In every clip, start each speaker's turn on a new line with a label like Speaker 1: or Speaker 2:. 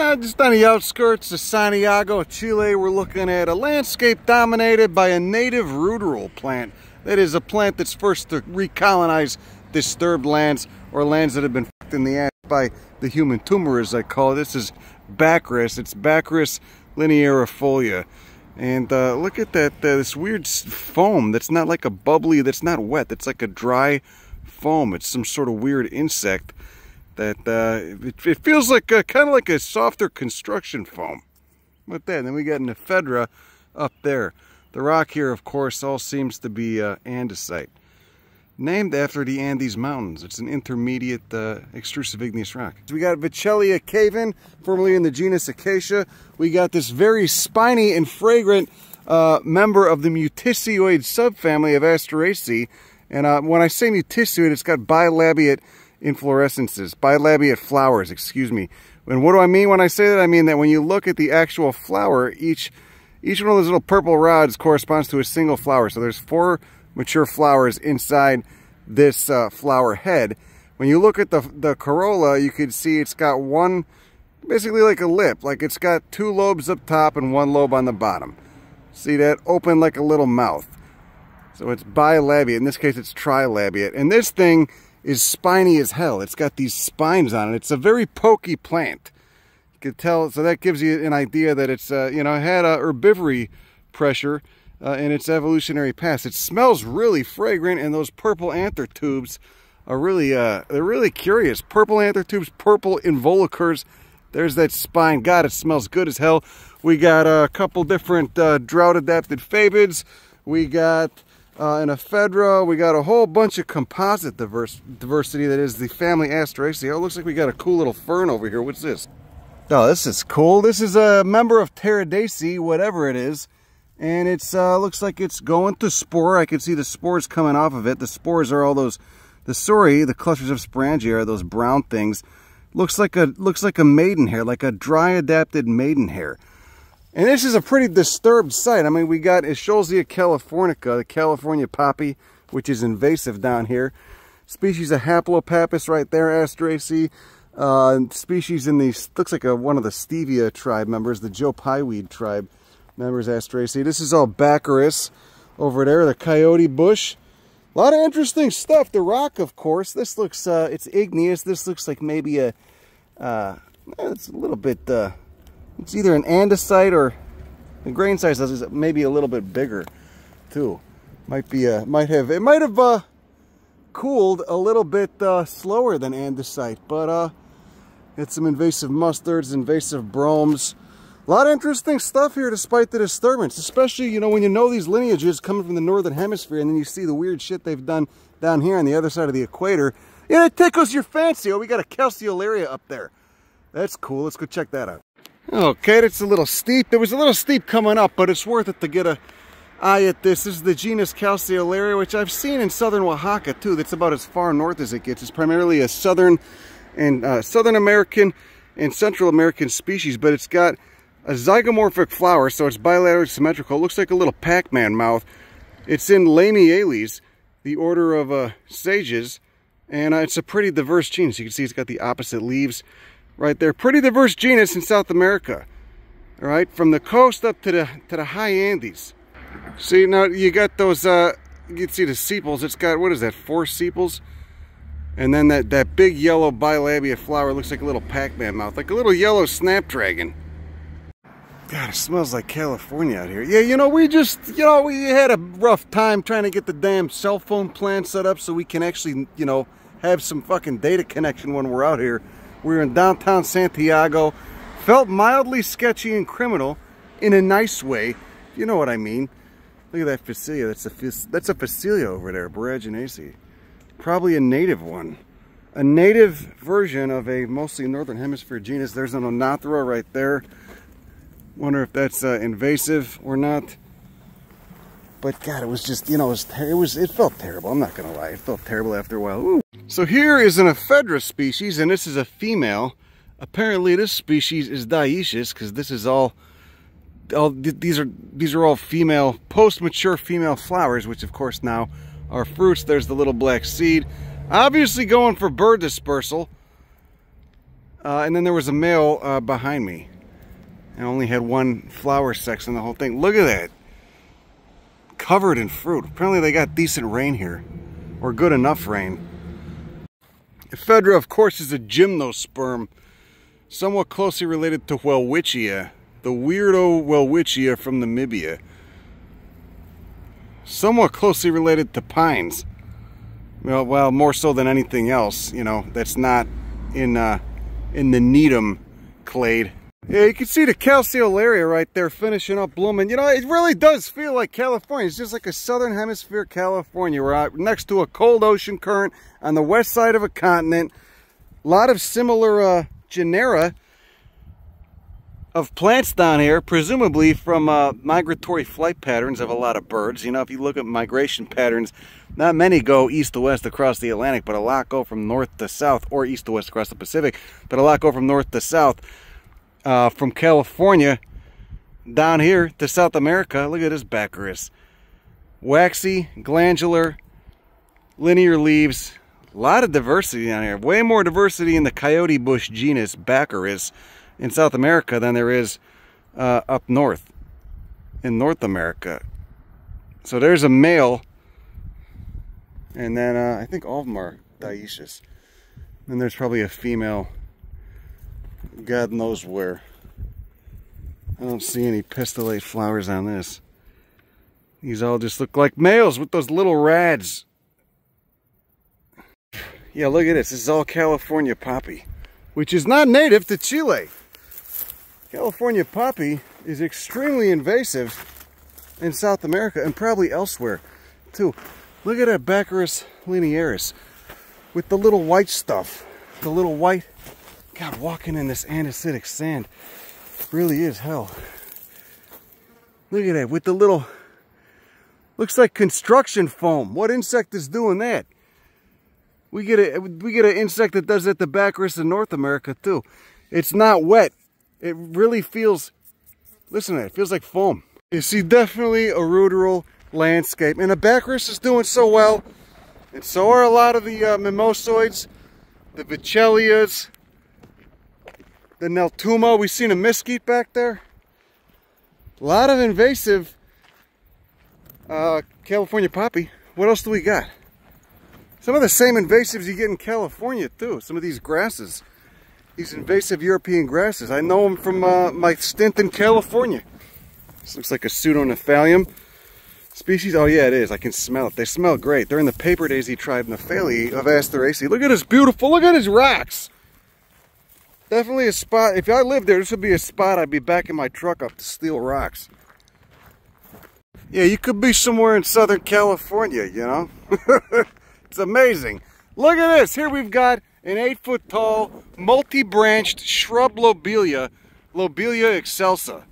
Speaker 1: Now, just on the outskirts of Santiago, Chile, we're looking at a landscape dominated by a native ruderal plant. That is a plant that's first to recolonize disturbed lands or lands that have been fucked in the ass by the human tumor, as I call it. This is Baccharis. It's Baccharis linearifolia. And uh, look at that, uh, this weird foam that's not like a bubbly, that's not wet. That's like a dry foam. It's some sort of weird insect that uh, it, it, feels like kind of like a softer construction foam. With that, and then we got an ephedra up there. The rock here, of course, all seems to be uh, andesite. Named after the Andes Mountains. It's an intermediate uh, extrusive igneous rock. We got Vachellia caven, formerly in the genus Acacia. We got this very spiny and fragrant uh, member of the Mutisioid subfamily of Asteraceae. And uh, when I say mutisioid, it's got bilabiate inflorescences, bilabiate flowers, excuse me. And what do I mean when I say that? I mean that when you look at the actual flower, each each one of those little purple rods corresponds to a single flower. So there's four mature flowers inside this uh, flower head. When you look at the, the corolla, you can see it's got one, basically like a lip. Like it's got two lobes up top and one lobe on the bottom. See that? Open like a little mouth. So it's bilabiate. In this case, it's trilabiate. And this thing is spiny as hell. It's got these spines on it. It's a very pokey plant You could tell, so that gives you an idea that it's, uh, you know, had a herbivory pressure uh, in its evolutionary past. It smells really fragrant, and those purple anther tubes are really, uh, they're really curious. Purple anther tubes, purple involucres. There's that spine. God, it smells good as hell. We got a couple different uh, drought-adapted fabids. We got uh, an ephedra. We got a whole bunch of composite diverse, diversity that is the family Asteraceae. Oh, looks like we got a cool little fern over here. What's this? Oh, this is cool. This is a member of Pteridaceae, whatever it is. And it's uh, looks like it's going to spore. I can see the spores coming off of it. The spores are all those, the sori, the clusters of sporangia are those brown things. Looks like a looks like a maidenhair, like a dry adapted maidenhair. And this is a pretty disturbed site. I mean, we got Eschscholzia californica, the California poppy, which is invasive down here. Species of Haplopappus right there, Asteraceae. Uh, species in the, looks like a, one of the stevia tribe members, the Joe Pyeweed tribe members, Asteraceae. This is all Baccharis over there, the coyote bush. A lot of interesting stuff. The rock, of course. This looks, uh, it's igneous. This looks like maybe a, uh, it's a little bit, uh, it's either an andesite or the grain size is maybe a little bit bigger too. Might be a, might have, it might have, uh, cooled a little bit uh, slower than andesite, but uh, it's some invasive mustards, invasive bromes. A lot of interesting stuff here despite the disturbance, especially, you know, when you know these lineages coming from the northern hemisphere and then you see the weird shit they've done down here on the other side of the equator. Yeah, it tickles your fancy. Oh, we got a calceolaria up there. That's cool. Let's go check that out. Okay, it's a little steep. It was a little steep coming up, but it's worth it to get a eye at this. This is the genus Calceolaria, which I've seen in southern Oaxaca too. That's about as far north as it gets. It's primarily a southern and uh, Southern American and Central American species, but it's got a zygomorphic flower, so it's bilaterally symmetrical. It looks like a little Pac-Man mouth. It's in Lamiales, the order of uh, sages, and uh, it's a pretty diverse genus. You can see it's got the opposite leaves right there. Pretty diverse genus in South America. All right, from the coast up to the to the high Andes. See, now you got those, uh, you can see the sepals. It's got, what is that, four sepals? And then that, that big yellow bilabia flower looks like a little Pac-Man mouth, like a little yellow snapdragon. God, it smells like California out here. Yeah, you know, we just, you know, we had a rough time trying to get the damn cell phone plan set up so we can actually, you know, have some fucking data connection when we're out here. We are in downtown Santiago. Felt mildly sketchy and criminal in a nice way. You know what I mean. Look at that Phacelia. That's a, that's a Phacelia over there, Boraginaceae. Probably a native one. A native version of a mostly northern hemisphere genus. There's an Oenothera right there. Wonder if that's uh, invasive or not. But God, it was just, you know, it was, it was, it felt terrible. I'm not gonna lie, it felt terrible after a while. Ooh. So here is an ephedra species, and this is a female. Apparently this species is dioecious, because this is all all these are these are all female post-mature female flowers which of course now are fruits there's the little black seed obviously going for bird dispersal Uh, and then there was a male uh, behind me. And only had one flower sex in the whole thing. Look at that. Covered in fruit. Apparently they got decent rain here. Or good enough rain. Ephedra, of course, is a gymnosperm. Somewhat closely related to Welwitschia. The weirdo Welwitschia from Namibia. Somewhat closely related to pines. Well, well, more so than anything else, you know, that's not in uh, in the Gnetum clade. Yeah, you can see the calceolaria right there finishing up blooming. You know, it really does feel like California. It's just like a southern hemisphere California. We're out next to a cold ocean current on the west side of a continent. A lot of similar uh, genera of plants down here, presumably from uh, migratory flight patterns of a lot of birds. You know, if you look at migration patterns, not many go east to west across the Atlantic, but a lot go from north to south, or east to west across the Pacific, but a lot go from north to south. Uh, from California down here to South America, look at this Baccharis. Waxy, glandular, linear leaves, a lot of diversity down here. Way more diversity in the coyote bush genus Baccharis in South America than there is uh, up north in North America. So there's a male, and then uh, I think all of them are dioecious. Then there's probably a female, God knows where. I don't see any pistillate flowers on this. These all just look like males with those little rads. Yeah, look at this. This is all California poppy, which is not native to Chile. California poppy is extremely invasive in South America and probably elsewhere too. Look at that Baccharis linearis with the little white stuff. The little white, God, walking in this andesitic sand really is hell. Look at that with the little, looks like construction foam. What insect is doing that? We get a we get an insect that does that to Baccharis in North America too. It's not wet. It really feels, listen to it, it feels like foam. You see definitely a ruderal landscape. And the Baccharis is doing so well. And so are a lot of the uh, mimosoids, the Vachellias, the Neltuma. We've seen a mesquite back there. A lot of invasive uh, California poppy. What else do we got? Some of the same invasives you get in California too. Some of these grasses these invasive European grasses. I know them from uh, my stint in California. This looks like a Pseudognaphalium species. Oh yeah, it is. I can smell it. They smell great. They're in the paper daisy tribe Gnaphalieae of Asteraceae. Look at this beautiful. Look at his rocks. Definitely a spot. If I lived there, this would be a spot I'd be backing my truck up to steal rocks. Yeah, you could be somewhere in Southern California, you know? it's amazing. Look at this. Here we've got an eight foot tall, multi-branched shrub lobelia, Lobelia excelsa.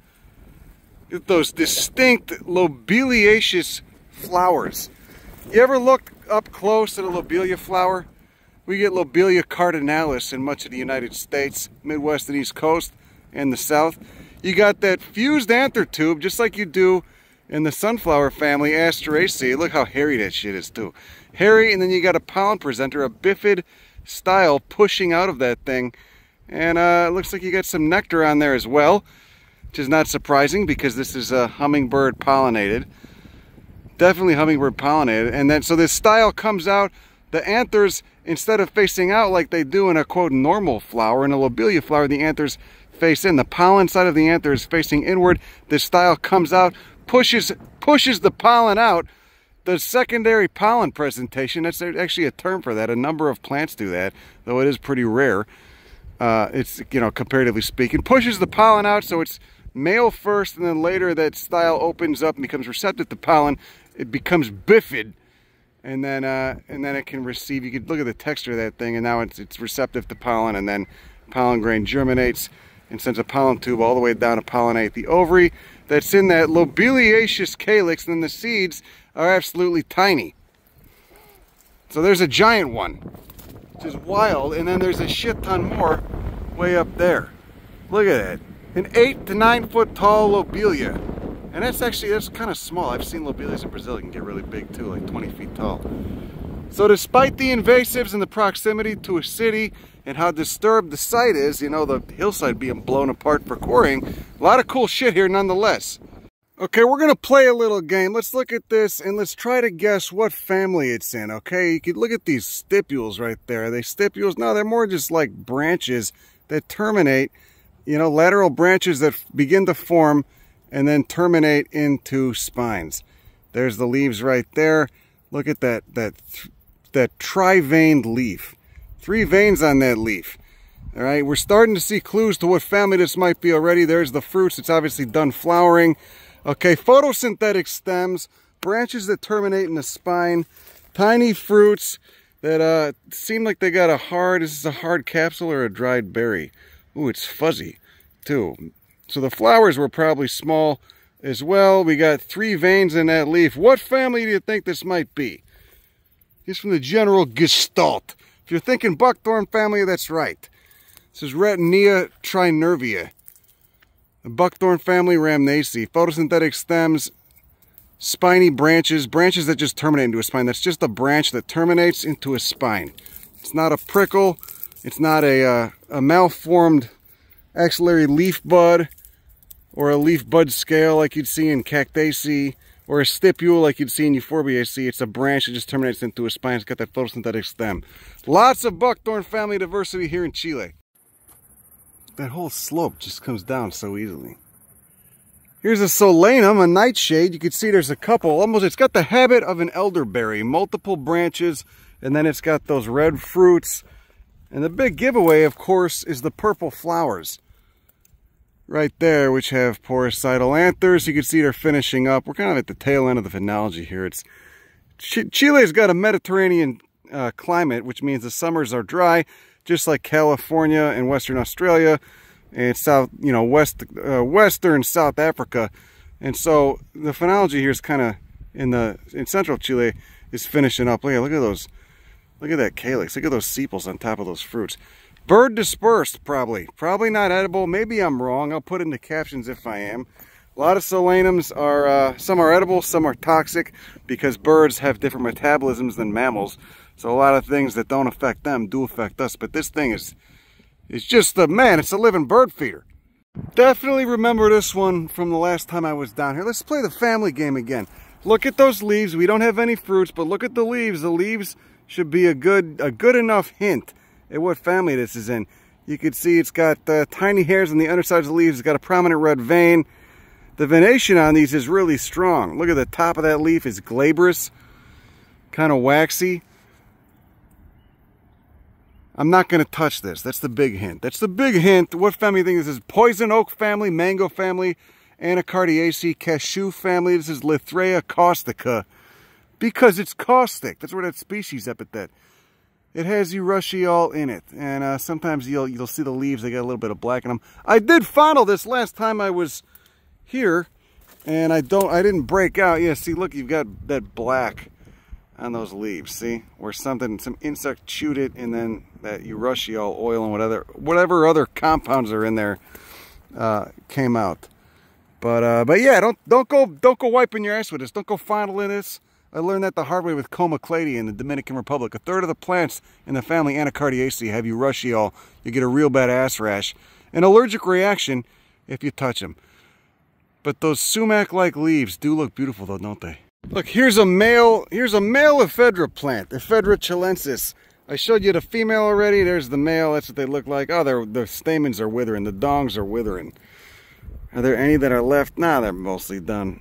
Speaker 1: Those distinct lobeliaceous flowers. You ever look up close at a lobelia flower? We get Lobelia cardinalis in much of the United States, Midwest and East Coast, and the South. You got that fused anther tube, just like you do in the sunflower family, Asteraceae. Look how hairy that shit is too. Hairy, and then you got a pollen presenter, a bifid style pushing out of that thing. And uh, it looks like you got some nectar on there as well, which is not surprising because this is a hummingbird pollinated. Definitely hummingbird pollinated. And then so this style comes out, the anthers, instead of facing out like they do in a quote normal flower, in a lobelia flower, the anthers face in. The pollen side of the anther is facing inward. This style comes out, pushes pushes the pollen out the secondary pollen presentation, that's actually a term for that. A number of plants do that, though it is pretty rare. Uh, it's, you know, comparatively speaking, pushes the pollen out so it's male first and then later that style opens up and becomes receptive to pollen. It becomes bifid and then uh, and then it can receive, you can look at the texture of that thing and now it's, it's receptive to pollen and then pollen grain germinates and sends a pollen tube all the way down to pollinate the ovary that's in that lobeliaceous calyx and then the seeds are absolutely tiny. So there's a giant one, which is wild, and then there's a shit ton more way up there. Look at that. An eight to nine foot tall lobelia. And that's actually, that's kind of small. I've seen lobelias in Brazil. Can get really big too, like 20 feet tall. So despite the invasives and the proximity to a city and how disturbed the site is, you know, the hillside being blown apart for quarrying, a lot of cool shit here nonetheless. Okay, we're gonna play a little game. Let's look at this and let's try to guess what family it's in, okay? You can look at these stipules right there. Are they stipules? No, they're more just like branches that terminate, you know, lateral branches that begin to form and then terminate into spines. There's the leaves right there. Look at that, that, that tri-veined leaf. Three veins on that leaf. All right, we're starting to see clues to what family this might be already. There's the fruits. It's obviously done flowering. Okay, photosynthetic stems, branches that terminate in the spine, tiny fruits that uh, seem like they got a hard, is this a hard capsule or a dried berry? Ooh, it's fuzzy too. So the flowers were probably small as well. We got three veins in that leaf. What family do you think this might be? Just from the general gestalt. If you're thinking buckthorn family, that's right. This is Retanilla trinervia. The buckthorn family Rhamnaceae. photosynthetic stems, spiny branches, branches that just terminate into a spine. That's just a branch that terminates into a spine. It's not a prickle. It's not a, uh, a malformed axillary leaf bud or a leaf bud scale like you'd see in Cactaceae or a stipule like you'd see in Euphorbiaceae. It's a branch that just terminates into a spine. It's got that photosynthetic stem. Lots of buckthorn family diversity here in Chile that whole slope just comes down so easily. Here's a solanum, a nightshade. You can see there's a couple. Almost, it's got the habit of an elderberry. Multiple branches, and then it's got those red fruits. And the big giveaway, of course, is the purple flowers. Right there, which have poricidal anthers. You can see they're finishing up. We're kind of at the tail end of the phenology here. It's Chile's got a Mediterranean uh, climate, which means the summers are dry just like California and Western Australia and South, you know, West, uh, Western South Africa. And so the phenology here is kind of in the, in central Chile is finishing up. Look at, look at those, look at that calyx. Look at those sepals on top of those fruits. Bird dispersed, probably. Probably not edible. Maybe I'm wrong. I'll put in the captions if I am. A lot of solanums are, uh, some are edible, some are toxic because birds have different metabolisms than mammals. So a lot of things that don't affect them do affect us. But this thing is, it's just a, man, it's a living bird feeder. Definitely remember this one from the last time I was down here. Let's play the family game again. Look at those leaves. We don't have any fruits, but look at the leaves. The leaves should be a good, a good enough hint at what family this is in. You can see it's got uh, tiny hairs on the underside of the leaves. It's got a prominent red vein. The venation on these is really strong. Look at the top of that leaf is glabrous, kind of waxy. I'm not going to touch this. That's the big hint. That's the big hint. What family thing this is? Poison oak family, mango family, Anacardiaceae, cashew family. This is Lithraea caustica. Because it's caustic. That's where that species epithet. It has urushiol in it. And uh, sometimes you'll you'll see the leaves. They got a little bit of black in them. I did fondle this last time I was here. And I don't, I didn't break out. Yeah, see, look, you've got that black on those leaves. See, where something, some insect chewed it, and then that urushiol oil and whatever, whatever other compounds are in there uh, came out. But uh, but yeah, don't don't go don't go wiping your ass with this. Don't go fondling this. I learned that the hard way with Comocladia in the Dominican Republic. A third of the plants in the family Anacardiaceae have urushiol. You get a real bad ass rash, an allergic reaction if you touch them. But those sumac-like leaves do look beautiful though, don't they? Look, here's a male, here's a male ephedra plant, Ephedra chilensis. I showed you the female already. There's the male. That's what they look like. Oh, the stamens are withering. The dongs are withering. Are there any that are left? Nah, they're mostly done.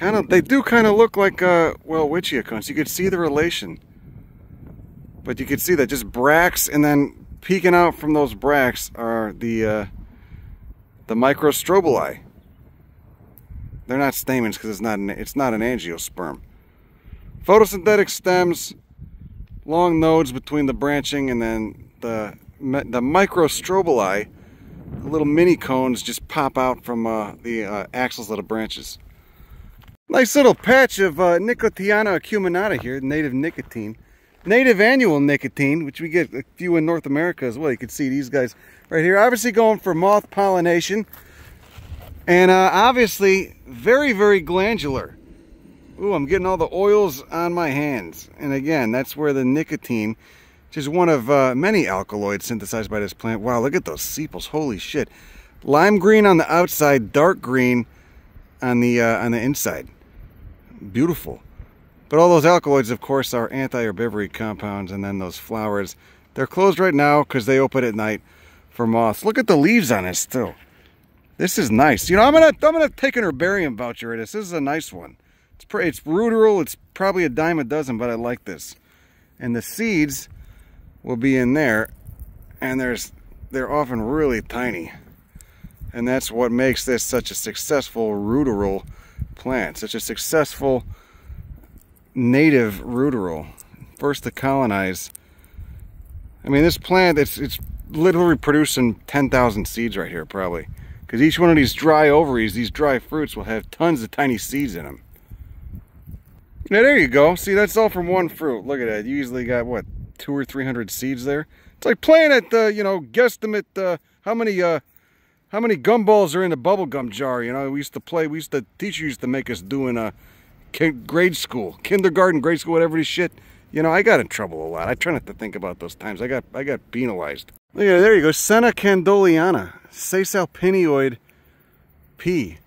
Speaker 1: Kind of, they do kind of look like, uh, Welwitschia cones. You could see the relation. But you could see that just bracts and then peeking out from those bracts are the, uh, the microstrobili. They're not stamens because it's not an, it's not an angiosperm. Photosynthetic stems, long nodes between the branching and then the the microstrobili, the little mini cones just pop out from uh, the uh, axils of the branches. Nice little patch of uh, Nicotiana acuminata here, native nicotine. Native annual nicotine, which we get a few in North America as well. You can see these guys right here. Obviously going for moth pollination. And uh, obviously, very, very glandular. Ooh, I'm getting all the oils on my hands. And again, that's where the nicotine, which is one of uh, many alkaloids synthesized by this plant. Wow, look at those sepals. Holy shit. Lime green on the outside, dark green on the, uh, on the inside. Beautiful. But all those alkaloids, of course, are anti-herbivory compounds. And then those flowers, they're closed right now because they open at night for moths. Look at the leaves on this, too. This is nice. You know, I'm gonna I'm gonna take an herbarium voucher at this. This is a nice one. It's pretty, it's ruderal. It's probably a dime a dozen, but I like this. And the seeds will be in there, and there's they're often really tiny. And that's what makes this such a successful ruderal plant, such a successful native ruderal. First to colonize. I mean, this plant, it's, it's literally producing 10,000 seeds right here, probably. Because each one of these dry ovaries, these dry fruits, will have tons of tiny seeds in them. Now, there you go. See, that's all from one fruit. Look at that. You usually got, what, two or three hundred seeds there? It's like playing at the, you know, guesstimate uh, how many uh, how many gumballs are in a bubblegum jar. You know, we used to play, we used to, teacher used to make us do in uh, a grade school, kindergarten, grade school, whatever this shit. You know, I got in trouble a lot. I try not to think about those times. I got I got penalized. Look at there you go. Senna candoleana. Caesalpinioid P.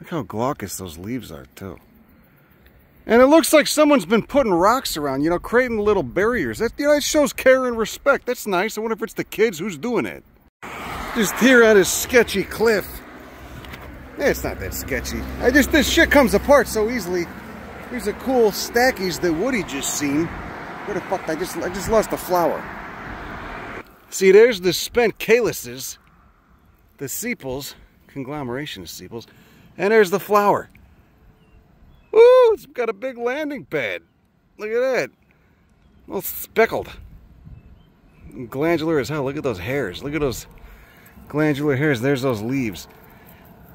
Speaker 1: Look how glaucous those leaves are too. And it looks like someone's been putting rocks around, you know, creating little barriers. That, you know, it shows care and respect. That's nice. I wonder if it's the kids who's doing it. Just here on this sketchy cliff. It's not that sketchy. I just, this shit comes apart so easily. Here's a cool Stachys that Woody just seen. Where the fuck, I just, I just lost a flower. See, there's the spent calyces, the sepals, conglomeration of sepals, and there's the flower. Ooh, it's got a big landing pad. Look at that. Well, speckled. Glandular as hell. Look at those hairs. Look at those glandular hairs. There's those leaves.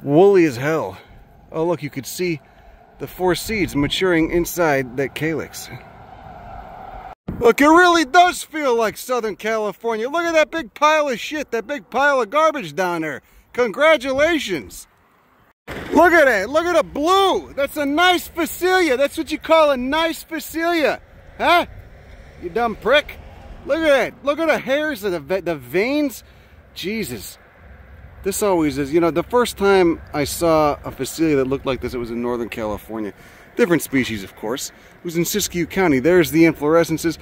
Speaker 1: Woolly as hell. Oh, look, you could see the four seeds maturing inside that calyx. Look, it really does feel like Southern California. Look at that big pile of shit, that big pile of garbage down there. Congratulations. Look at it. Look at the blue. That's a nice Phacelia. That's what you call a nice Phacelia. Huh? You dumb prick. Look at it. Look at the hairs of the, the veins. Jesus. This always is. You know, the first time I saw a Phacelia that looked like this, it was in Northern California. Different species, of course. It was in Siskiyou County. There's the inflorescences.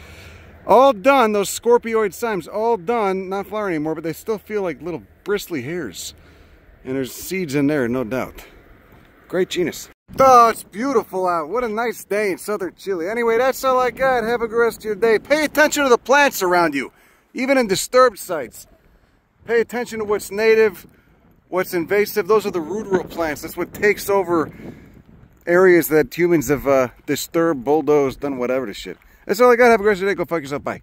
Speaker 1: All done, those scorpioid cymes, all done, not flowering anymore, but they still feel like little bristly hairs. And there's seeds in there, no doubt. Great genus. Oh, it's beautiful out. What a nice day in southern Chile. Anyway, that's all I got. Have a good rest of your day. Pay attention to the plants around you, even in disturbed sites. Pay attention to what's native, what's invasive. Those are the ruderal plants. That's what takes over areas that humans have uh, disturbed, bulldozed, done whatever to shit. That's all I got. Have a great day. Go fuck yourself. Bye.